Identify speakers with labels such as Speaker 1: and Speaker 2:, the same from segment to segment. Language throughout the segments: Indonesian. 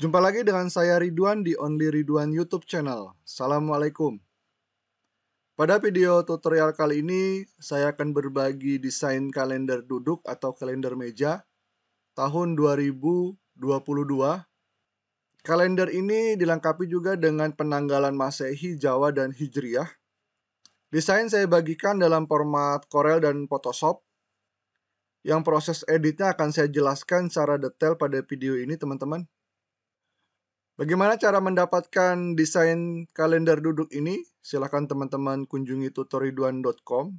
Speaker 1: Jumpa lagi dengan saya Ridwan di Only Ridwan YouTube channel. Assalamualaikum. Pada video tutorial kali ini, saya akan berbagi desain kalender duduk atau kalender meja tahun 2022. Kalender ini dilengkapi juga dengan penanggalan Masehi, Jawa, dan Hijriah. Desain saya bagikan dalam format Corel dan Photoshop. Yang proses editnya akan saya jelaskan secara detail pada video ini, teman-teman. Bagaimana cara mendapatkan desain kalender duduk ini? Silahkan teman-teman kunjungi tutoriduan.com.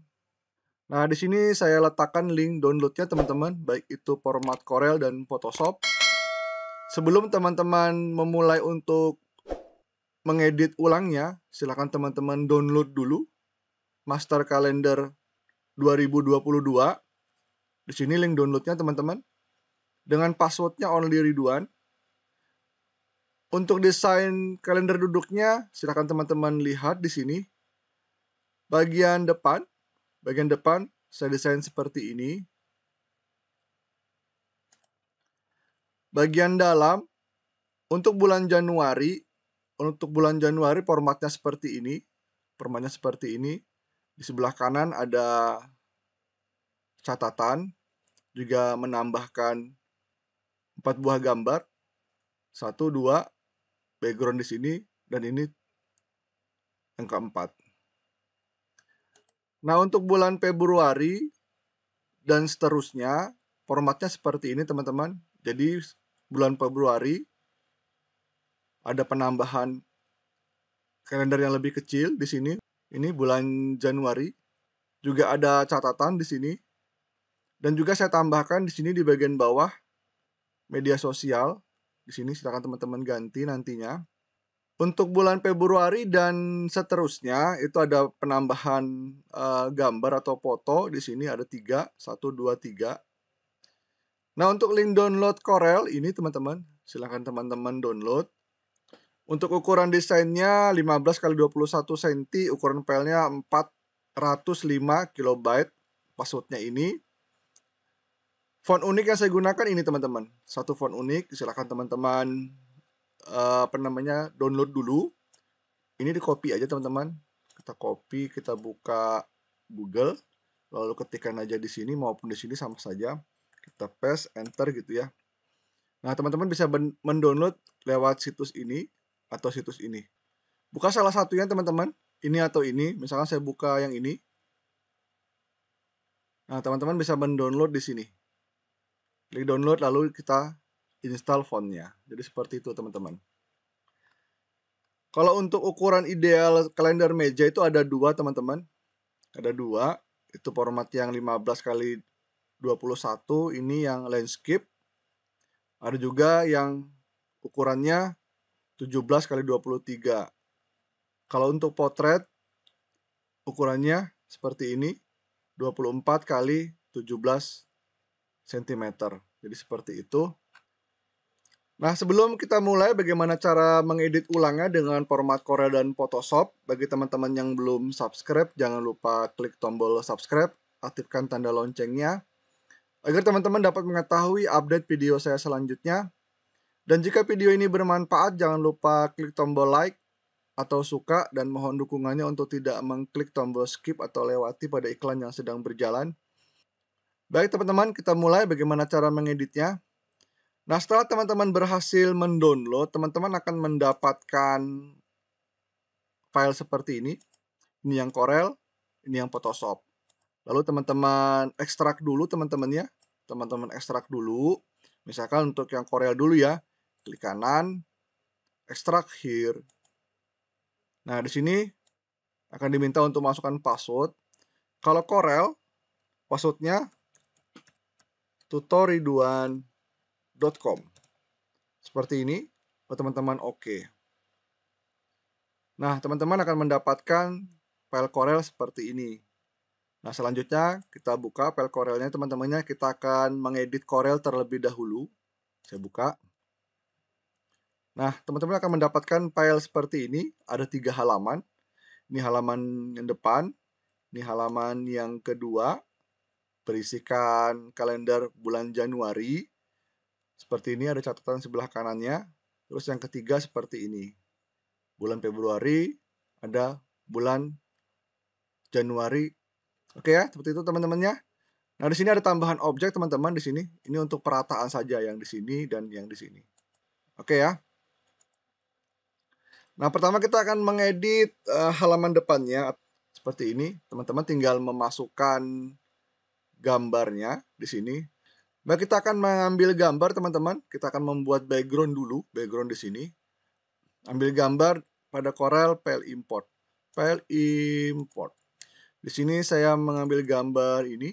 Speaker 1: Nah, di sini saya letakkan link downloadnya teman-teman, baik itu format Corel dan Photoshop. Sebelum teman-teman memulai untuk mengedit ulangnya, silahkan teman-teman download dulu Master Calendar 2022. Di sini link downloadnya teman-teman. Dengan passwordnya only Ridwan. Untuk desain kalender duduknya, silakan teman-teman lihat di sini. Bagian depan, bagian depan saya desain seperti ini. Bagian dalam, untuk bulan Januari, untuk bulan Januari formatnya seperti ini. Formatnya seperti ini. Di sebelah kanan ada catatan, juga menambahkan empat buah gambar. Satu, dua, background di sini dan ini yang keempat. Nah, untuk bulan Februari dan seterusnya, formatnya seperti ini, teman-teman. Jadi, bulan Februari ada penambahan kalender yang lebih kecil di sini. Ini bulan Januari. Juga ada catatan di sini. Dan juga saya tambahkan di sini di bagian bawah media sosial di sini silakan teman-teman ganti nantinya. Untuk bulan Februari dan seterusnya itu ada penambahan uh, gambar atau foto di sini ada tiga, satu, dua, tiga. Nah untuk link download Corel ini teman-teman, silahkan teman-teman download. Untuk ukuran desainnya 15 x 21 cm, ukuran filenya 405 KB passwordnya ini. Font unik yang saya gunakan ini teman-teman. Satu font unik, silahkan teman-teman uh, apa namanya download dulu. Ini di copy aja teman-teman. Kita copy, kita buka Google, lalu ketikkan aja di sini maupun di sini sama saja. Kita paste, enter gitu ya. Nah teman-teman bisa mendownload lewat situs ini atau situs ini. Buka salah satunya teman-teman, ini atau ini. Misalkan saya buka yang ini. Nah teman-teman bisa mendownload di sini klik download lalu kita install fontnya. Jadi seperti itu teman-teman. Kalau untuk ukuran ideal kalender meja itu ada dua teman-teman. Ada dua. Itu format yang 15 kali 21 ini yang landscape. Ada juga yang ukurannya 17 kali 23. Kalau untuk potret ukurannya seperti ini 24 kali 17 cm. Jadi seperti itu. Nah, sebelum kita mulai bagaimana cara mengedit ulangnya dengan format Corel dan Photoshop, bagi teman-teman yang belum subscribe, jangan lupa klik tombol subscribe, aktifkan tanda loncengnya, agar teman-teman dapat mengetahui update video saya selanjutnya. Dan jika video ini bermanfaat, jangan lupa klik tombol like atau suka, dan mohon dukungannya untuk tidak mengklik tombol skip atau lewati pada iklan yang sedang berjalan. Baik teman-teman, kita mulai bagaimana cara mengeditnya. Nah, setelah teman-teman berhasil mendownload, teman-teman akan mendapatkan file seperti ini. Ini yang Corel, ini yang Photoshop. Lalu teman-teman ekstrak dulu teman-teman ya. Teman-teman ekstrak dulu. Misalkan untuk yang Corel dulu ya. Klik kanan, ekstrak here. Nah, di sini akan diminta untuk masukkan password. Kalau Corel, passwordnya tutoriduan.com. Seperti ini, oh, teman-teman oke. Nah, teman-teman akan mendapatkan file Corel seperti ini. Nah, selanjutnya kita buka file Corelnya, teman-temannya. Kita akan mengedit Corel terlebih dahulu. Saya buka. Nah, teman-teman akan mendapatkan file seperti ini. Ada tiga halaman. Ini halaman yang depan. Ini halaman yang kedua berisikan kalender bulan Januari. Seperti ini ada catatan sebelah kanannya. Terus yang ketiga seperti ini. Bulan Februari, ada bulan Januari. Oke ya, seperti itu teman-temannya. Nah, di sini ada tambahan objek teman-teman di sini. Ini untuk perataan saja yang di sini dan yang di sini. Oke ya. Nah, pertama kita akan mengedit uh, halaman depannya seperti ini. Teman-teman tinggal memasukkan gambarnya di sini. Nah, kita akan mengambil gambar teman-teman. Kita akan membuat background dulu, background di sini. Ambil gambar pada Corel file import. File import. Di sini saya mengambil gambar ini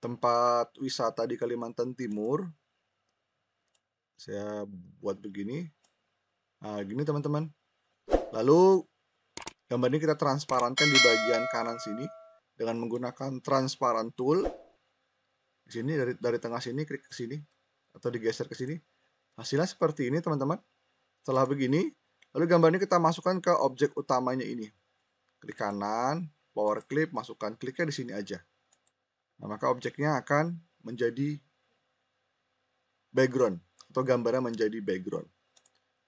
Speaker 1: tempat wisata di Kalimantan Timur. Saya buat begini. Nah, gini teman-teman. Lalu gambar ini kita transparankan di bagian kanan sini dengan menggunakan transparan tool. Di sini dari dari tengah sini klik ke sini atau digeser ke sini. Hasilnya seperti ini teman-teman. Setelah begini, lalu gambar ini kita masukkan ke objek utamanya ini. Klik kanan, power clip, masukkan kliknya di sini aja. Nah, maka objeknya akan menjadi background atau gambarnya menjadi background.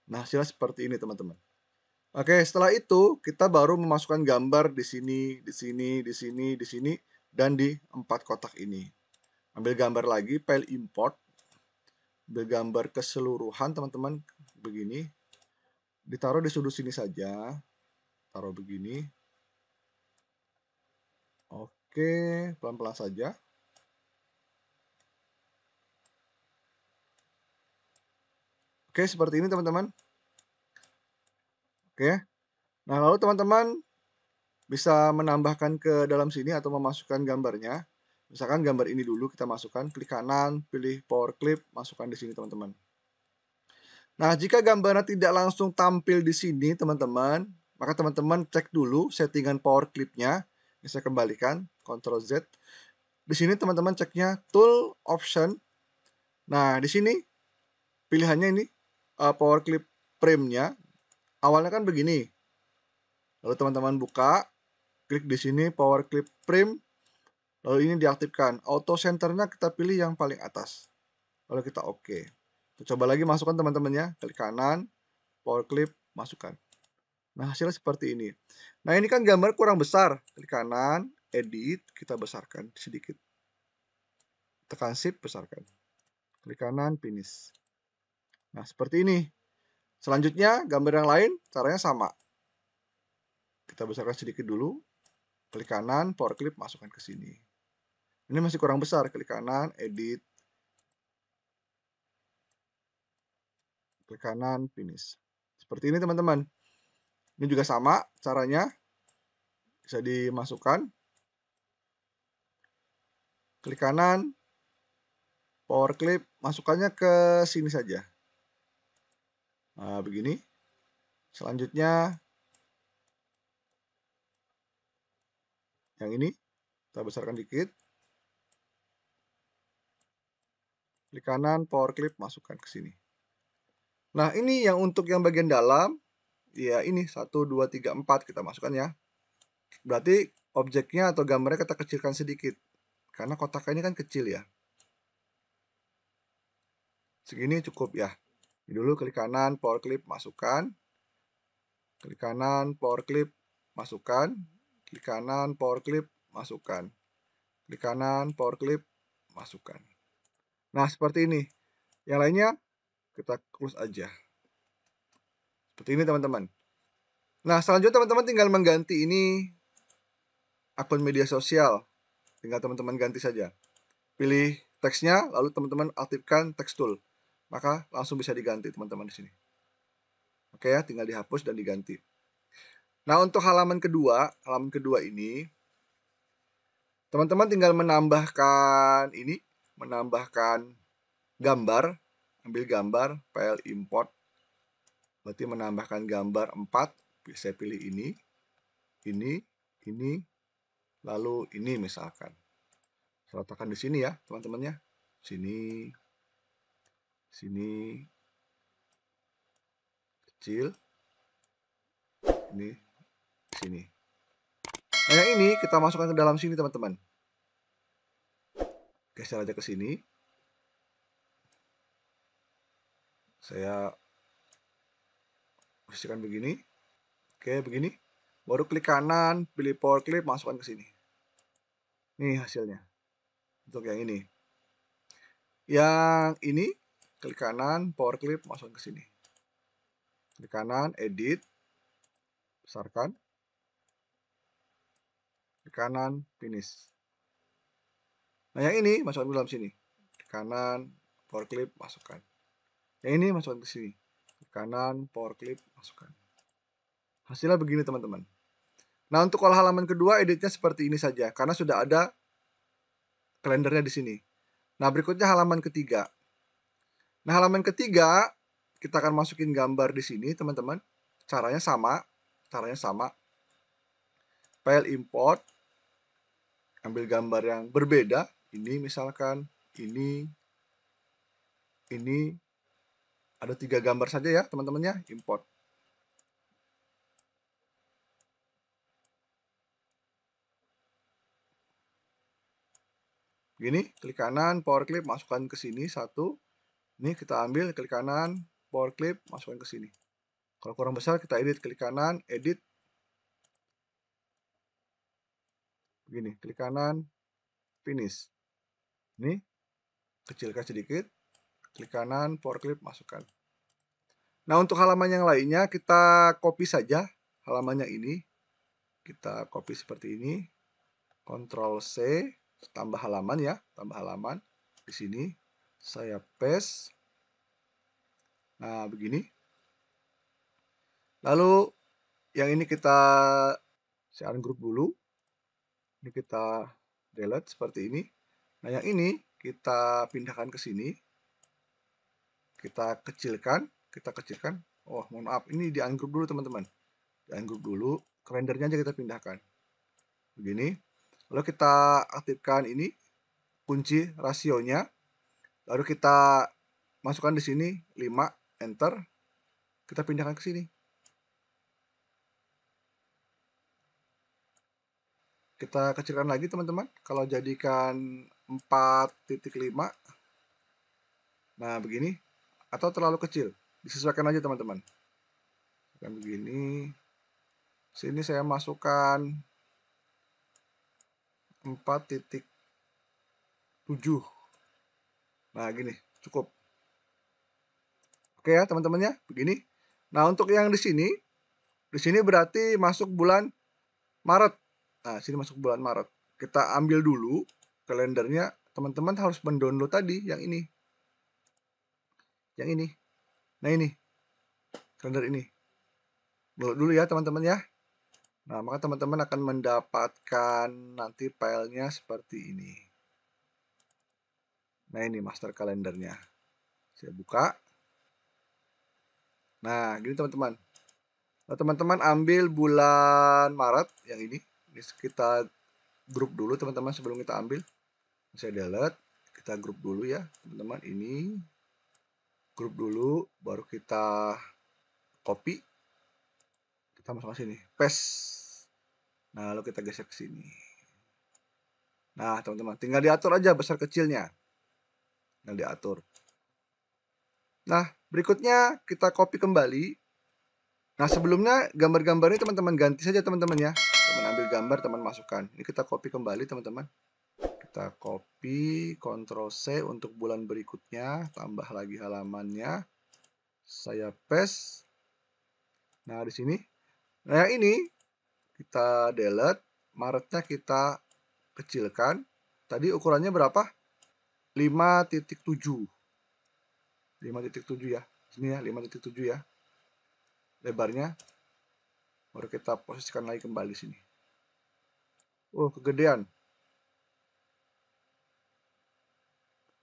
Speaker 1: Nah, hasilnya seperti ini, teman-teman. Oke, setelah itu kita baru memasukkan gambar di sini, di sini, di sini, di sini, dan di empat kotak ini. Ambil gambar lagi, file import. Ambil gambar keseluruhan, teman-teman, begini. Ditaruh di sudut sini saja. Taruh begini. Oke, pelan-pelan saja. Oke, seperti ini teman-teman. Oke. Nah, lalu teman-teman bisa menambahkan ke dalam sini atau memasukkan gambarnya. Misalkan gambar ini dulu kita masukkan, klik kanan, pilih power clip, masukkan di sini teman-teman. Nah, jika gambarnya tidak langsung tampil di sini teman-teman, maka teman-teman cek dulu settingan power clipnya. Ini saya kembalikan, Ctrl Z. Di sini teman-teman ceknya tool option. Nah, di sini pilihannya ini uh, power clip frame-nya. Awalnya kan begini. Lalu teman-teman buka, klik di sini power clip frame. Lalu ini diaktifkan. Auto centernya kita pilih yang paling atas. Lalu kita oke. Okay. Coba lagi masukkan teman-temannya. Klik kanan, power clip, masukkan. Nah, hasilnya seperti ini. Nah, ini kan gambar kurang besar. Klik kanan, edit, kita besarkan sedikit. Tekan shift, besarkan. Klik kanan, finish. Nah, seperti ini. Selanjutnya, gambar yang lain caranya sama. Kita besarkan sedikit dulu. Klik kanan, power clip, masukkan ke sini. Ini masih kurang besar. Klik kanan, edit. Klik kanan, finish. Seperti ini teman-teman. Ini juga sama caranya. Bisa dimasukkan klik kanan, power clip, masukkannya ke sini saja. Nah, begini. Selanjutnya, yang ini, kita besarkan dikit. Klik kanan, power clip, masukkan ke sini. Nah, ini yang untuk yang bagian dalam, ya ini, 1, 2, 3, 4, kita masukkan ya. Berarti objeknya atau gambarnya kita kecilkan sedikit. Karena kotak ini kan kecil ya. Segini cukup ya. Dulu klik kanan, power clip, masukkan. Klik kanan, power clip, masukkan. Klik kanan, power clip, masukkan. Klik kanan, power clip, masukkan. Nah, seperti ini. Yang lainnya, kita close aja. Seperti ini, teman-teman. Nah, selanjutnya teman-teman tinggal mengganti ini akun media sosial Tinggal teman-teman ganti saja. Pilih teksnya, lalu teman-teman aktifkan text tool. Maka langsung bisa diganti teman-teman di sini. Oke ya, tinggal dihapus dan diganti. Nah, untuk halaman kedua, halaman kedua ini, teman-teman tinggal menambahkan ini, menambahkan gambar, ambil gambar, file import, berarti menambahkan gambar 4, saya pilih ini, ini, ini, lalu ini misalkan. Saya letakkan di sini ya, teman-temannya. Sini, sini, kecil, ini, sini. Nah, yang ini kita masukkan ke dalam sini, teman-teman. Geser aja ke sini. Saya posisikan begini. Oke, begini. Baru klik kanan, pilih power clip, masukkan ke sini. Nih hasilnya. Untuk yang ini. Yang ini, klik kanan, power clip, masukkan ke sini. Klik kanan, edit, besarkan. Klik kanan, finish. Nah yang ini, masukkan ke dalam sini. Klik kanan, power clip, masukkan. Yang ini, masukkan ke sini. Klik kanan, power clip, masukkan. Hasilnya begini teman-teman. Nah untuk kalau halaman kedua editnya seperti ini saja karena sudah ada kalendernya di sini. Nah berikutnya halaman ketiga. Nah halaman ketiga kita akan masukin gambar di sini teman-teman. Caranya sama, caranya sama. File import, ambil gambar yang berbeda. Ini misalkan, ini, ini, ada tiga gambar saja ya teman-temannya, import. Gini, klik kanan, power clip, masukkan ke sini satu. Ini kita ambil, klik kanan, power clip, masukkan ke sini. Kalau kurang besar, kita edit, klik kanan, edit. Begini, klik kanan, finish. Ini, kecilkan sedikit, klik kanan, power clip, masukkan. Nah, untuk halaman yang lainnya, kita copy saja halamannya ini. Kita copy seperti ini. Ctrl C, tambah halaman ya, tambah halaman. Di sini saya paste. Nah, begini. Lalu yang ini kita share group dulu. Ini kita delete seperti ini. Nah, yang ini kita pindahkan ke sini. Kita kecilkan, kita kecilkan. Oh, mohon maaf, ini di ungroup dulu teman-teman. Di ungroup dulu, kalendernya aja kita pindahkan. Begini. Lalu kita aktifkan ini kunci rasionya. Lalu kita masukkan di sini 5 enter. Kita pindahkan ke sini. Kita kecilkan lagi teman-teman. Kalau jadikan 4.5 Nah, begini atau terlalu kecil. Disesuaikan aja teman-teman. begini. Sini saya masukkan 4.7 nah gini cukup. Oke ya teman-teman ya begini. Nah untuk yang di sini di sini berarti masuk bulan Maret. Nah sini masuk bulan Maret. Kita ambil dulu kalendernya. Teman-teman harus mendownload tadi yang ini. Yang ini. Nah ini. Kalender ini. Download dulu ya teman-teman ya. Nah, maka teman-teman akan mendapatkan nanti filenya seperti ini. Nah, ini master kalendernya. Saya buka. Nah, gini teman-teman. Nah, teman-teman ambil bulan Maret yang ini. Ini kita grup dulu teman-teman sebelum kita ambil. Saya delete. Kita grup dulu ya, teman-teman. Ini grup dulu, baru kita copy kita masuk ke sini paste nah lalu kita geser ke sini nah teman-teman tinggal diatur aja besar kecilnya tinggal diatur. Nah berikutnya kita copy kembali. Nah sebelumnya gambar-gambar ini teman-teman ganti saja teman-teman ya. Teman ambil gambar teman masukkan. Ini kita copy kembali teman-teman. Kita copy Ctrl C untuk bulan berikutnya tambah lagi halamannya. Saya paste. Nah di sini. Nah, yang ini kita delete, Maretnya kita kecilkan. Tadi ukurannya berapa? 5.7. 5.7 ya. Sini ya, 5.7 ya. Lebarnya. Baru kita posisikan lagi kembali sini. Oh, kegedean.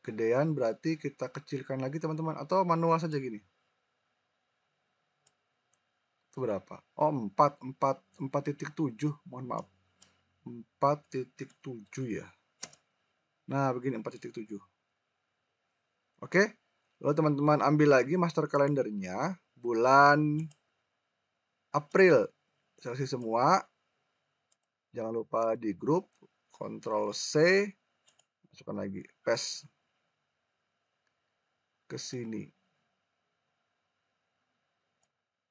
Speaker 1: Kegedean berarti kita kecilkan lagi teman-teman. Atau manual saja gini itu berapa? Oh, 4, 4, 4.7, mohon maaf. 4.7 ya. Nah, begini 4.7. Oke. Lalu teman-teman ambil lagi master kalendernya bulan April. Seleksi semua. Jangan lupa di grup Ctrl C masukkan lagi paste ke sini.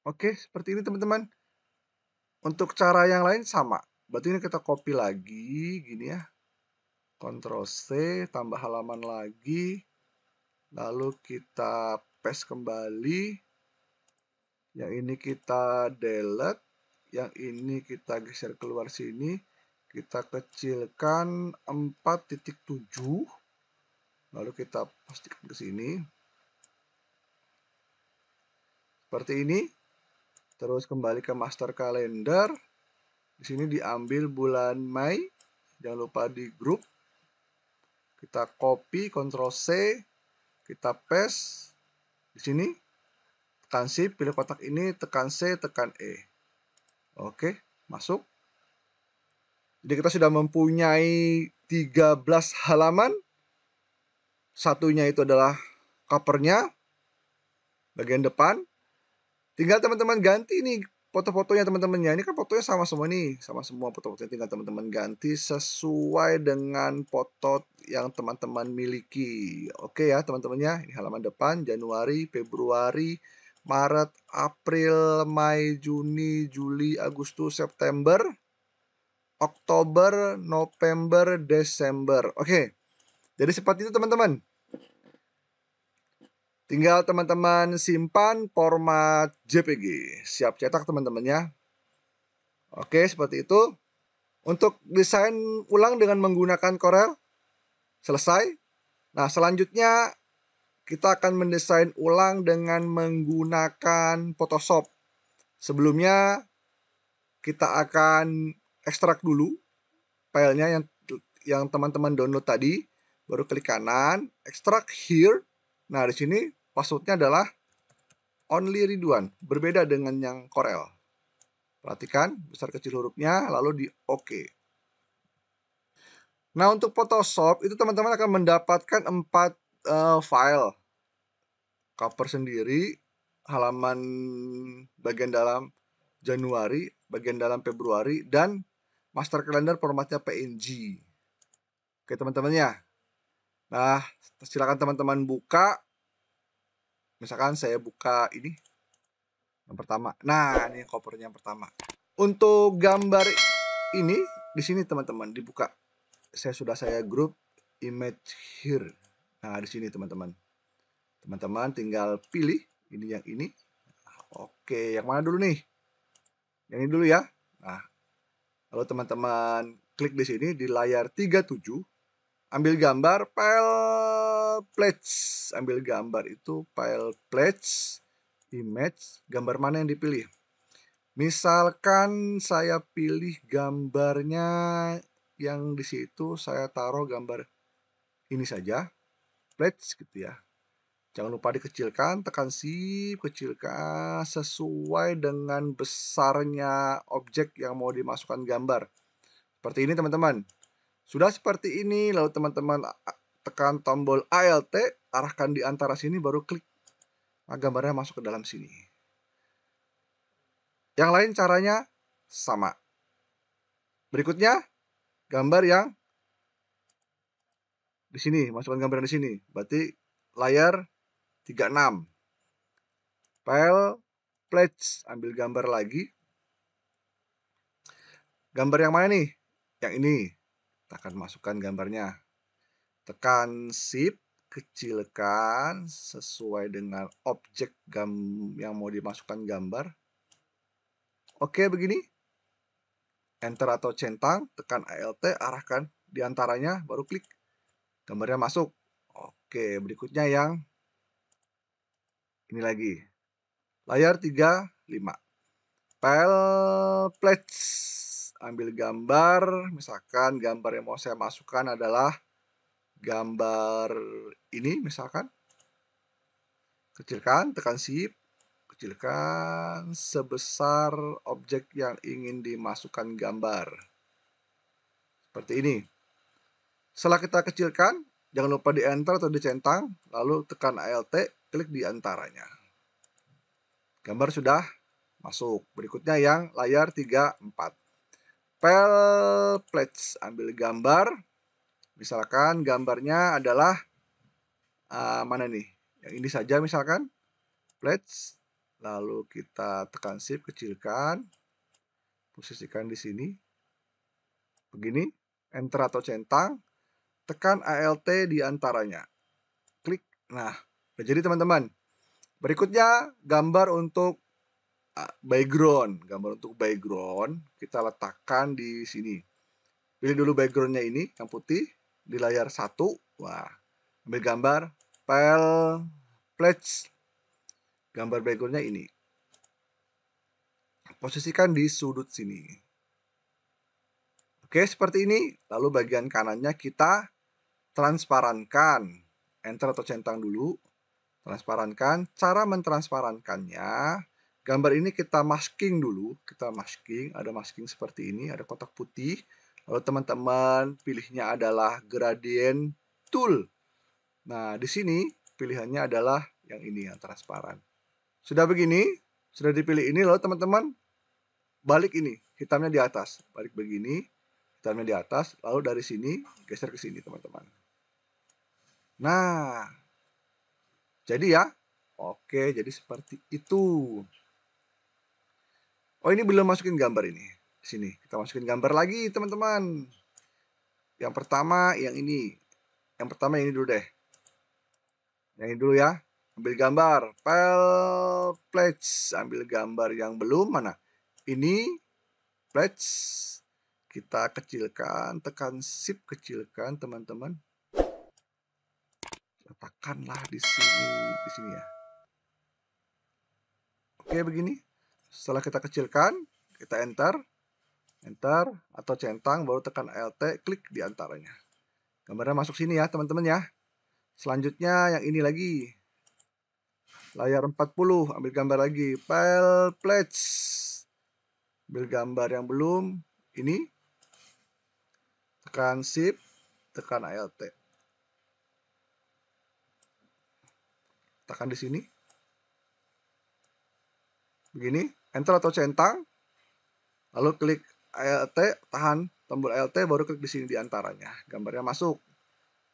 Speaker 1: Oke, seperti ini teman-teman. Untuk cara yang lain sama. Berarti ini kita copy lagi, gini ya. Ctrl C, tambah halaman lagi. Lalu kita paste kembali. Yang ini kita delete. Yang ini kita geser keluar sini. Kita kecilkan 4.7. Lalu kita pastikan ke sini. Seperti ini. Terus kembali ke master kalender. Di sini diambil bulan Mei. Jangan lupa di grup. Kita copy, Ctrl C, kita paste di sini. Tekan Shift, pilih kotak ini, tekan C, tekan E. Oke, masuk. Jadi kita sudah mempunyai 13 halaman. Satunya itu adalah covernya, bagian depan. Tinggal teman-teman ganti nih foto-fotonya teman-temannya. Ini kan fotonya sama semua nih, sama semua foto-fotonya. Tinggal teman-teman ganti sesuai dengan foto yang teman-teman miliki. Oke ya teman-temannya. Ini halaman depan Januari, Februari, Maret, April, Mei, Juni, Juli, Agustus, September, Oktober, November, Desember. Oke. Jadi seperti itu teman-teman. Tinggal teman-teman simpan format JPG. Siap cetak teman-temannya. Oke, seperti itu. Untuk desain ulang dengan menggunakan Corel. Selesai. Nah, selanjutnya kita akan mendesain ulang dengan menggunakan Photoshop. Sebelumnya kita akan ekstrak dulu filenya yang yang teman-teman download tadi, baru klik kanan, ekstrak here. Nah, di sini passwordnya adalah only Ridwan, berbeda dengan yang Corel. Perhatikan besar kecil hurufnya, lalu di OK. Nah, untuk Photoshop itu teman-teman akan mendapatkan empat uh, file. Cover sendiri, halaman bagian dalam Januari, bagian dalam Februari, dan master calendar formatnya PNG. Oke teman-teman ya. Nah, silakan teman-teman buka Misalkan saya buka ini yang pertama. Nah, ini covernya yang pertama. Untuk gambar ini di sini teman-teman dibuka. Saya sudah saya grup image here. Nah, di sini teman-teman. Teman-teman tinggal pilih ini yang ini. Oke, yang mana dulu nih? Yang ini dulu ya. Nah, lalu teman-teman klik di sini di layar 37 ambil gambar file pledge. Ambil gambar itu file pledge image gambar mana yang dipilih? Misalkan saya pilih gambarnya yang di situ saya taruh gambar ini saja pledge gitu ya. Jangan lupa dikecilkan tekan shift kecilkan sesuai dengan besarnya objek yang mau dimasukkan gambar. Seperti ini teman-teman sudah seperti ini, lalu teman-teman tekan tombol ALT, arahkan di antara sini, baru klik. Nah, gambarnya masuk ke dalam sini. Yang lain caranya sama. Berikutnya, gambar yang di sini, masukkan gambar di sini. Berarti layar 36. File, pledge, ambil gambar lagi. Gambar yang mana nih? Yang ini. Kita akan masukkan gambarnya. Tekan Shift, kecilkan sesuai dengan objek gam yang mau dimasukkan gambar. Oke, begini. Enter atau centang, tekan ALT, arahkan di antaranya, baru klik. Gambarnya masuk. Oke, berikutnya yang ini lagi. Layar 35. File pledge ambil gambar, misalkan gambar yang mau saya masukkan adalah gambar ini misalkan. Kecilkan, tekan shift, kecilkan sebesar objek yang ingin dimasukkan gambar. Seperti ini. Setelah kita kecilkan, jangan lupa di enter atau dicentang, lalu tekan ALT, klik di antaranya. Gambar sudah masuk. Berikutnya yang layar 34 file pledge ambil gambar. Misalkan gambarnya adalah uh, mana nih? Yang ini saja misalkan. Pledge lalu kita tekan shift kecilkan. Posisikan di sini. Begini enter atau centang. Tekan ALT di antaranya. Klik. Nah jadi teman-teman. Berikutnya gambar untuk background gambar untuk background kita letakkan di sini pilih dulu backgroundnya ini yang putih di layar satu wah ambil gambar file pledge gambar backgroundnya ini. Posisikan di sudut sini. Oke, seperti ini. Lalu bagian kanannya kita transparankan. Enter atau centang dulu. Transparankan. Cara mentransparankannya, gambar ini kita masking dulu. Kita masking, ada masking seperti ini, ada kotak putih. Lalu teman-teman pilihnya adalah gradient tool. Nah, di sini pilihannya adalah yang ini yang transparan. Sudah begini, sudah dipilih ini lalu teman-teman balik ini, hitamnya di atas. Balik begini, hitamnya di atas, lalu dari sini geser ke sini teman-teman. Nah, jadi ya, oke jadi seperti itu. Oh ini belum masukin gambar ini. Sini, kita masukin gambar lagi teman-teman. Yang pertama yang ini. Yang pertama yang ini dulu deh. Yang ini dulu ya ambil gambar file pledge ambil gambar yang belum mana ini pledge kita kecilkan tekan shift kecilkan teman-teman letakkanlah di sini di sini ya oke begini setelah kita kecilkan kita enter enter atau centang baru tekan alt klik di antaranya. Gambarnya masuk sini ya teman-teman ya. Selanjutnya yang ini lagi. Layar 40 ambil gambar lagi. File pledge. Ambil gambar yang belum ini. Tekan shift tekan alt tekan di sini. Begini enter atau centang lalu klik alt tahan tombol alt baru klik di sini di antaranya. Gambarnya masuk.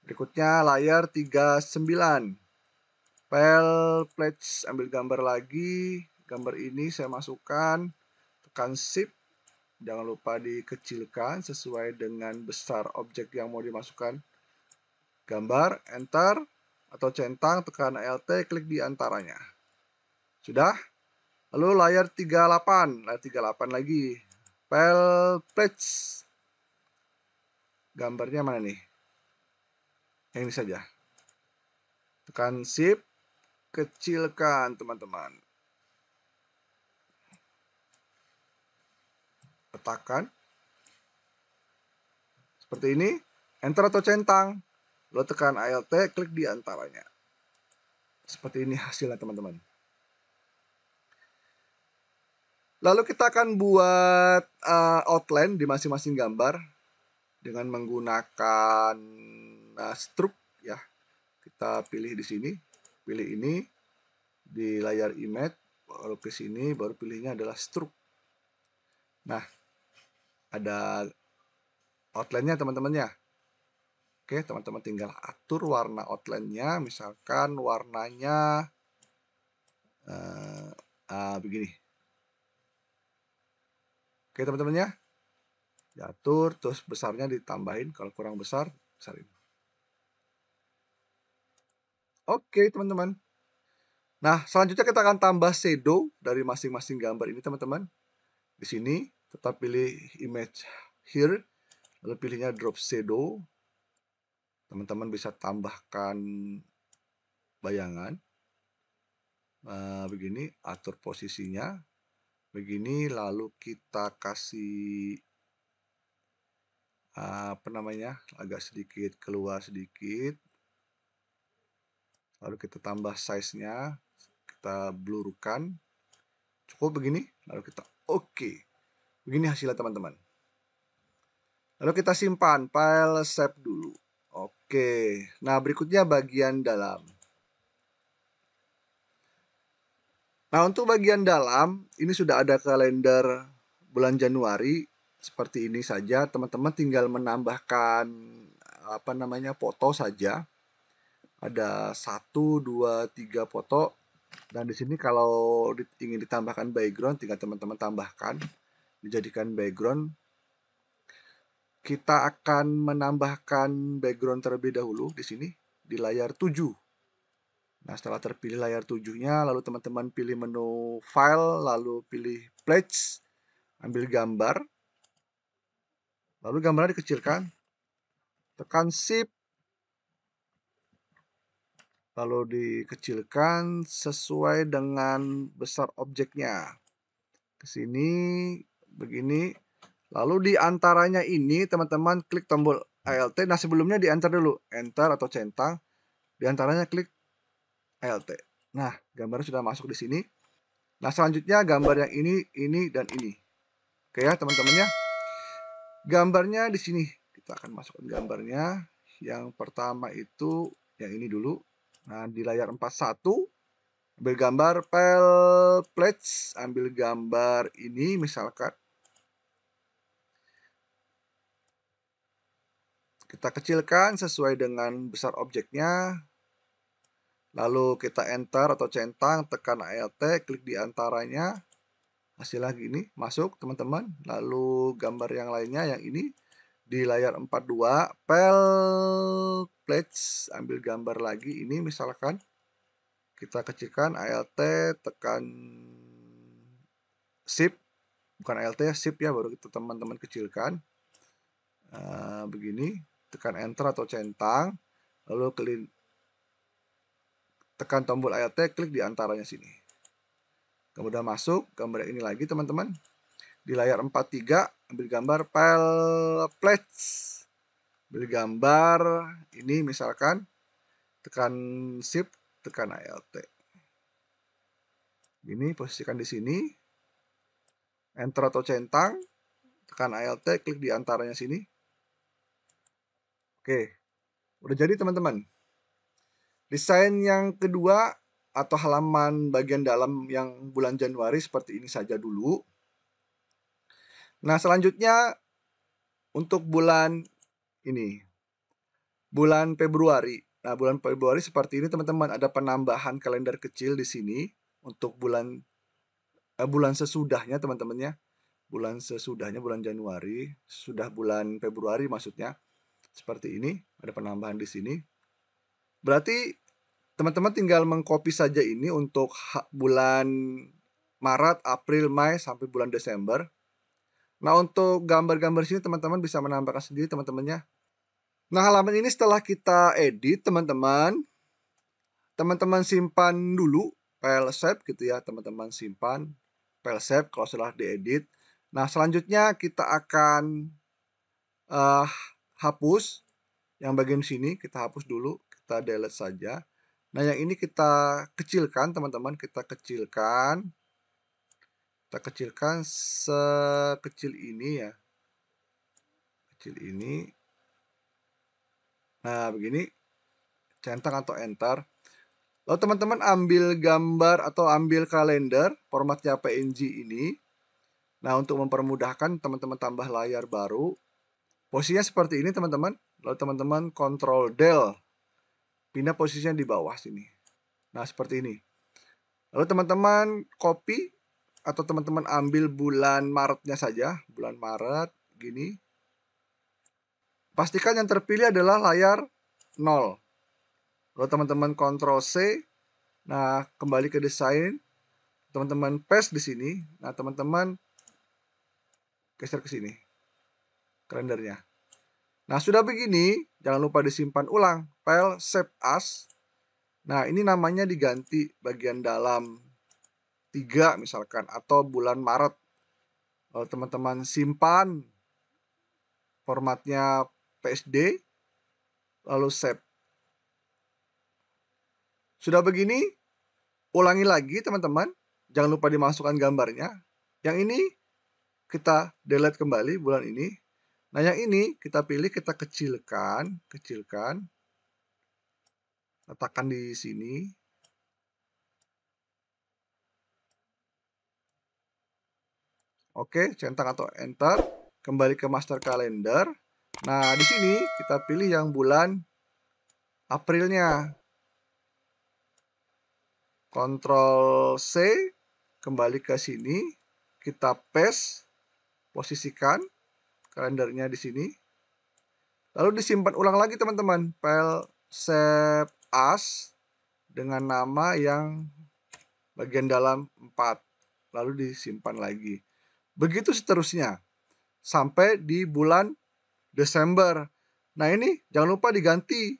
Speaker 1: Berikutnya layar 39 file pledge ambil gambar lagi. Gambar ini saya masukkan. Tekan shift. Jangan lupa dikecilkan sesuai dengan besar objek yang mau dimasukkan. Gambar enter atau centang tekan alt klik di antaranya. Sudah lalu layar 38 layar 38 lagi file pledge gambarnya mana nih yang ini saja tekan shift kecilkan teman-teman. Letakkan. Seperti ini. Enter atau centang. Lalu tekan Alt, klik di antaranya. Seperti ini hasilnya teman-teman. Lalu kita akan buat uh, outline di masing-masing gambar dengan menggunakan uh, stroke ya. Kita pilih di sini pilih ini di layar image baru ke sini baru pilihnya adalah stroke. Nah ada outline-nya teman-teman ya oke teman-teman tinggal atur warna outline-nya. Misalkan warnanya uh, uh, begini oke teman-teman ya diatur terus besarnya ditambahin kalau kurang besar besarin Oke, teman-teman. Nah, selanjutnya kita akan tambah shadow dari masing-masing gambar ini, teman-teman. Di sini, tetap pilih image here, lalu pilihnya drop shadow. Teman-teman bisa tambahkan bayangan. Nah, begini, atur posisinya. Begini, lalu kita kasih apa namanya agak sedikit keluar sedikit. Lalu kita tambah size-nya kita blurkan. Cukup begini lalu kita oke. Okay. begini hasilnya teman-teman. Lalu kita simpan file save dulu. Oke. Okay. nah berikutnya bagian dalam nah untuk bagian dalam ini sudah ada kalender bulan Januari seperti ini saja teman-teman tinggal menambahkan apa namanya foto saja ada satu dua tiga foto Dan di sini kalau ingin ditambahkan background, tinggal teman-teman tambahkan, dijadikan background. Kita akan menambahkan background terlebih dahulu di sini di layar 7. Nah, setelah terpilih layar 7-nya, lalu teman-teman pilih menu File, lalu pilih Pledge, ambil gambar, lalu gambarnya dikecilkan, tekan Shift, lalu dikecilkan sesuai dengan besar objeknya. Ke sini, begini, lalu di antaranya ini teman-teman klik tombol ALT, nah sebelumnya di enter dulu, enter atau centang, di antaranya klik ALT. Nah, gambarnya sudah masuk di sini. Nah, selanjutnya gambar yang ini, ini, dan ini. Oke ya, teman-teman ya. Gambarnya di sini. Kita akan masukkan gambarnya. Yang pertama itu yang ini dulu. Nah, di layar 41 ambil gambar pel pledge, ambil gambar ini misalkan. Kita kecilkan sesuai dengan besar objeknya. Lalu kita enter atau centang, tekan ALT, klik di antaranya. Hasilnya gini, masuk teman-teman. Lalu gambar yang lainnya yang ini di layar 42, pel pledge, ambil gambar lagi. Ini misalkan kita kecilkan ALT, tekan shift, bukan ALT ya, shift ya, baru kita teman-teman kecilkan. Uh, begini, tekan enter atau centang, lalu klik tekan tombol ALT, klik di antaranya sini. Kemudian masuk, gambar ini lagi teman-teman. Di layar 43, ambil gambar file pledge. Ambil gambar, ini misalkan, tekan shift, tekan ALT. Ini posisikan di sini. Enter atau centang, tekan ALT, klik di antaranya sini. Oke, udah jadi teman-teman. Desain yang kedua atau halaman bagian dalam yang bulan Januari seperti ini saja dulu. Nah, selanjutnya untuk bulan ini. Bulan Februari. Nah, bulan Februari seperti ini teman-teman ada penambahan kalender kecil di sini untuk bulan eh, bulan sesudahnya teman-teman ya. Bulan sesudahnya bulan Januari, sudah bulan Februari maksudnya. Seperti ini, ada penambahan di sini. Berarti teman-teman tinggal mengcopy saja ini untuk bulan Maret, April, Mei sampai bulan Desember. Nah, untuk gambar-gambar sini teman-teman bisa menambahkan sendiri teman-temannya. Nah, halaman ini setelah kita edit teman-teman, teman-teman simpan dulu file save gitu ya, teman-teman simpan file save kalau sudah diedit. Nah, selanjutnya kita akan uh, hapus yang bagian sini, kita hapus dulu, kita delete saja. Nah, yang ini kita kecilkan, teman-teman. Kita kecilkan. Kita kecilkan sekecil ini ya. Kecil ini. Nah, begini. Centang atau enter. Lalu teman-teman ambil gambar atau ambil kalender formatnya PNG ini. Nah, untuk mempermudahkan teman-teman tambah layar baru. Posisinya seperti ini teman-teman. Lalu teman-teman Ctrl Del pindah posisinya di bawah sini. Nah, seperti ini. Lalu teman-teman copy atau teman-teman ambil bulan Maretnya saja, bulan Maret gini. Pastikan yang terpilih adalah layar 0. Lalu teman-teman Ctrl C. Nah, kembali ke desain. Teman-teman paste di sini. Nah, teman-teman geser ke sini. Kalendernya. Nah, sudah begini, jangan lupa disimpan ulang. File save as. Nah, ini namanya diganti bagian dalam 3 misalkan atau bulan Maret. Lalu teman-teman simpan formatnya PSD lalu save. Sudah begini, ulangi lagi teman-teman. Jangan lupa dimasukkan gambarnya. Yang ini kita delete kembali bulan ini. Nah, yang ini kita pilih, kita kecilkan, kecilkan. Letakkan di sini. Oke, centang atau enter. Kembali ke master calendar. Nah, di sini kita pilih yang bulan Aprilnya. Ctrl C, kembali ke sini, kita paste, posisikan kalendernya di sini. Lalu disimpan ulang lagi teman-teman, file save as dengan nama yang bagian dalam 4. Lalu disimpan lagi. Begitu seterusnya. Sampai di bulan Desember. Nah ini jangan lupa diganti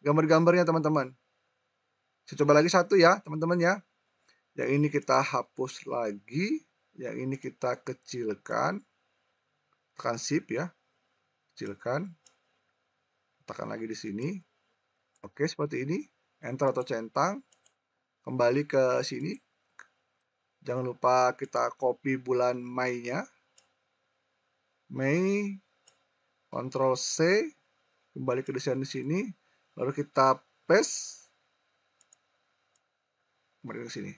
Speaker 1: gambar-gambarnya teman-teman. Saya coba lagi satu ya teman-teman ya. Yang ini kita hapus lagi. Yang ini kita kecilkan. Tekan shift ya. Kecilkan. Tekan lagi di sini. Oke, seperti ini. Enter atau centang. Kembali ke sini. Jangan lupa kita copy bulan Mei-nya. Mei. Ctrl C. Kembali ke desain di sini. Lalu kita paste. Kembali ke sini.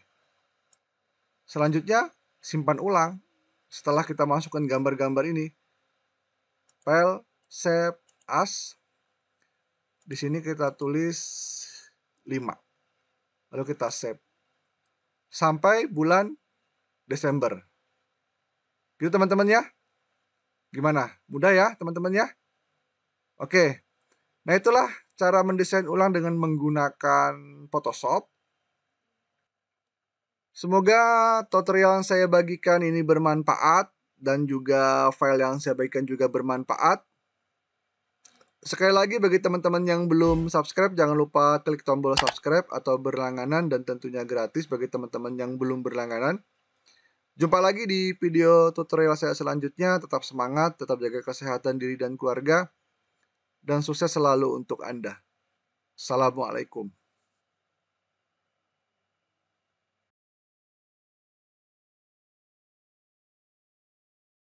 Speaker 1: Selanjutnya, simpan ulang setelah kita masukkan gambar-gambar ini. File save as. Di sini kita tulis 5. Lalu kita save. Sampai bulan Desember. Gitu teman-teman ya. Gimana? Mudah ya teman-teman ya? Oke. Nah itulah cara mendesain ulang dengan menggunakan Photoshop. Semoga tutorial yang saya bagikan ini bermanfaat dan juga file yang saya bagikan juga bermanfaat. Sekali lagi bagi teman-teman yang belum subscribe jangan lupa klik tombol subscribe atau berlangganan dan tentunya gratis bagi teman-teman yang belum berlangganan. Jumpa lagi di video tutorial saya selanjutnya. Tetap semangat, tetap jaga kesehatan diri dan keluarga dan sukses selalu untuk Anda. Assalamualaikum.